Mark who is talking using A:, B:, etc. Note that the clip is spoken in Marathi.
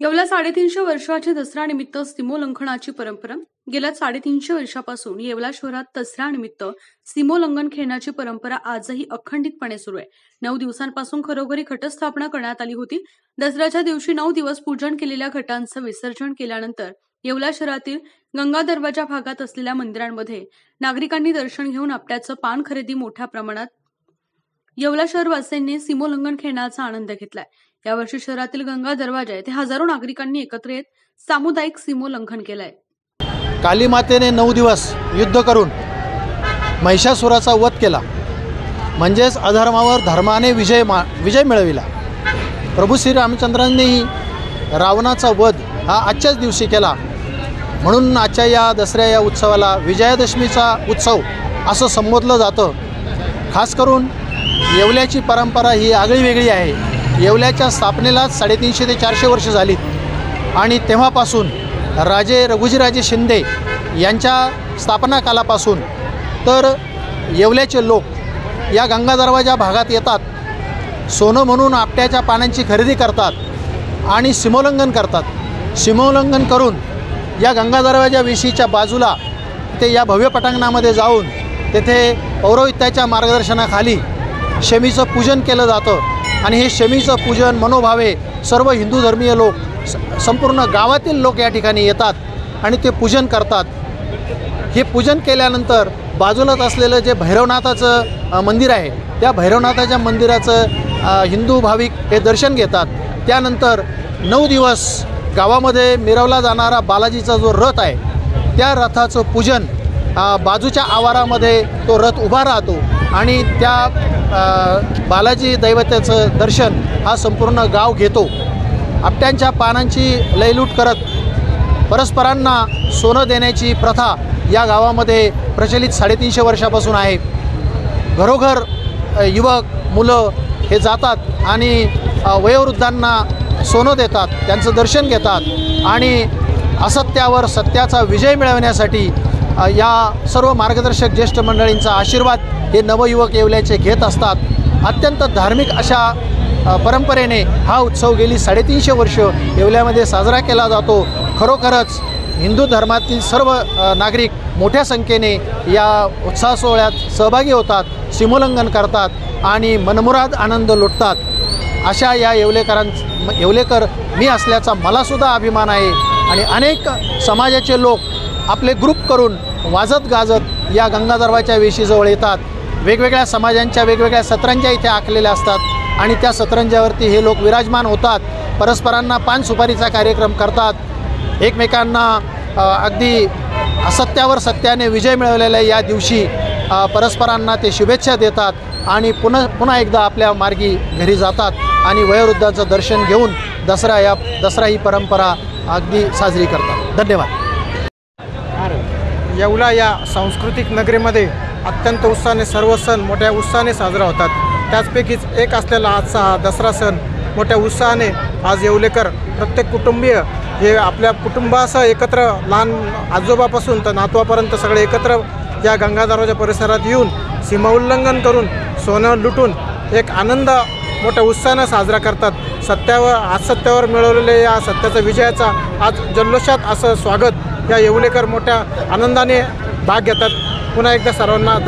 A: येवला साडेतीनशे वर्षाची दसऱ्यानिमित्त सीमोल्लंघनाची परंपरा. गेल्या साडेतीनशे वर्षापासून येवला शहरात दसऱ्यानिमित्त सीमोल्लंघन खेळण्याची परंपरा आजही अखंडितपणे सुरू आहे. नऊ दिवसांपासून खरोखरी घटस्थापना करण्यात आली होती. दसऱ्याच्या दिवशी नऊ दिवस पूजन केलेल्या घटांचं विसर्जन केल्यानंतर येवला शहरातील गंगा दरवाजा भागात असलेल्या मंदिरांमध्ये नागरिकांनी दर्शन घेऊन आपट्याचं पान खरेदी मोठ्या प्रमाणात येवला शहरवासियांनी सीमोल्लंघन खेळण्याचा आनंद घेतलाय. यावर्षी शहरातील गंगा दरवाजा येथे हजारो नागरिकांनी एकत्र येत सामुदायिक सीमोल्लंघन केलंय.
B: कालीमातेने नऊ दिवस युद्ध करून महिषासुराचा वध केला. म्हणजेच अधर्मावर धर्माने विजय मा विजय मिळविला. प्रभू श्री रामचंद्रांनीही रावणाचा वध हा आजच्याच दिवशी केला. म्हणून आजच्या या दसऱ्या या उत्सवाला विजयादशमीचा उत्सव असं संबोधलं जातं. खास करून येवल्याची परंपरा ही आगळी वेगळी आहे. येवल्याच्या स्थापनेलाच साडेतीनशे ते चारशे वर्ष झालीत. आणि तेव्हापासून राजे रघुजीराजे शिंदे यांच्या स्थापना कालापासून तर येवल्याचे लोक या गंगा दरवाजा भागात येतात. सोनं म्हणून आपट्याच्या पाण्याची खरेदी करतात आणि सीमोल्लंघन करतात. सीमोल्लंघन करून या गंगा दरवाजाविषयीच्या बाजूला ते या भव्य पटांगणामध्ये जाऊन तेथे पौरोहित्याच्या मार्गदर्शनाखाली शमीचं पूजन केलं जातं. आणि हे शमीचं पूजन मनोभावे सर्व हिंदू धर्मीय लोक स संपूर्ण गावातील लोक या ठिकाणी येतात आणि ते पूजन करतात. हे पूजन केल्यानंतर बाजूलाच असलेलं जे भैरवनाथाचं मंदिर आहे त्या भैरवनाथाच्या मंदिराचं हिंदू भाविक हे दर्शन घेतात. त्यानंतर नऊ दिवस गावामध्ये मिरवला जाणारा बालाजीचा जो रथ आहे त्या रथाचं पूजन बाजूच्या आवारामध्ये तो रथ उभा राहतो आणि त्या बालाजी दैवतेचं दर्शन हा संपूर्ण गाव घेतो. आपट्यांच्या पानांची लयलूट करत परस्परांना सोनं देण्याची प्रथा या गावामध्ये प्रचलित साडेतीनशे वर्षापासून आहे. घरोघर युवक मुलं हे जातात आणि वयोवृद्धांना सोनं देतात त्यांचं दर्शन घेतात आणि असत्यावर सत्याचा विजय मिळवण्यासाठी या सर्व मार्गदर्शक ज्येष्ठ मंडळींचा आशीर्वाद हे नवयुवक येवल्याचे घेत असतात. अत्यंत धार्मिक अशा परंपरेने हा उत्सव गेली साडेतीनशे वर्ष येवल्यामध्ये साजरा केला जातो. खरोखरच हिंदू धर्मातील सर्व नागरिक मोठ्या संख्येने या उत्साह सोहळ्यात सहभागी होतात सीमोल्लंघन करतात आणि मनमुराद आनंद लुटतात. अशा या येवलेकरां येवलेकर मी असल्याचा मलासुद्धा अभिमान आहे आणि अनेक समाजाचे लोक आपले ग्रुप करून वाजत गाजत या गंगाधरवाच्या वेशीजवळ येतात. वेगवेगळ्या समाजांच्या वेगवेगळ्या सतरंज्या इथे आखलेल्या असतात आणि त्या सतरंज्यावरती हे लोक विराजमान होतात. परस्परांना पान सुपारीचा कार्यक्रम करतात. एकमेकांना अगदी असत्यावर सत्याने विजय मिळवलेल्या या दिवशी परस्परांना ते शुभेच्छा देतात आणि पुन्हा पुन्हा एकदा आपल्या मार्गी घरी जातात आणि वयोवृद्धाचं दर्शन घेऊन दसरा या दसरा ही परंपरा अगदी साजरी करतात. धन्यवाद.
C: येवला या सांस्कृतिक नगरीमध्ये अत्यंत उत्साहाने सर्व सण मोठ्या उत्साहाने साजरा होतात. त्याचपैकीच एक असलेला आजचा हा दसरा सण मोठ्या उत्साहाने आज येवलेकर प्रत्येक कुटुंबीय हे आपल्या कुटुंबासह एकत्र लहान आजोबापासून तर नातवापर्यंत सगळे एकत्र या गंगाधराच्या परिसरात येऊन सीमाउल्लंघन करून सोनं लुटून एक आनंद मोठ्या उत्साहानं साजरा करतात. सत्यावर आज सत्यावर मिळवलेल्या या सत्याचा विजयाचा आज जल्लोषात असं स्वागत या येवलेकर मोठ्या आनंदाने भाग घेतात. पुन्हा एकदा सर्वांना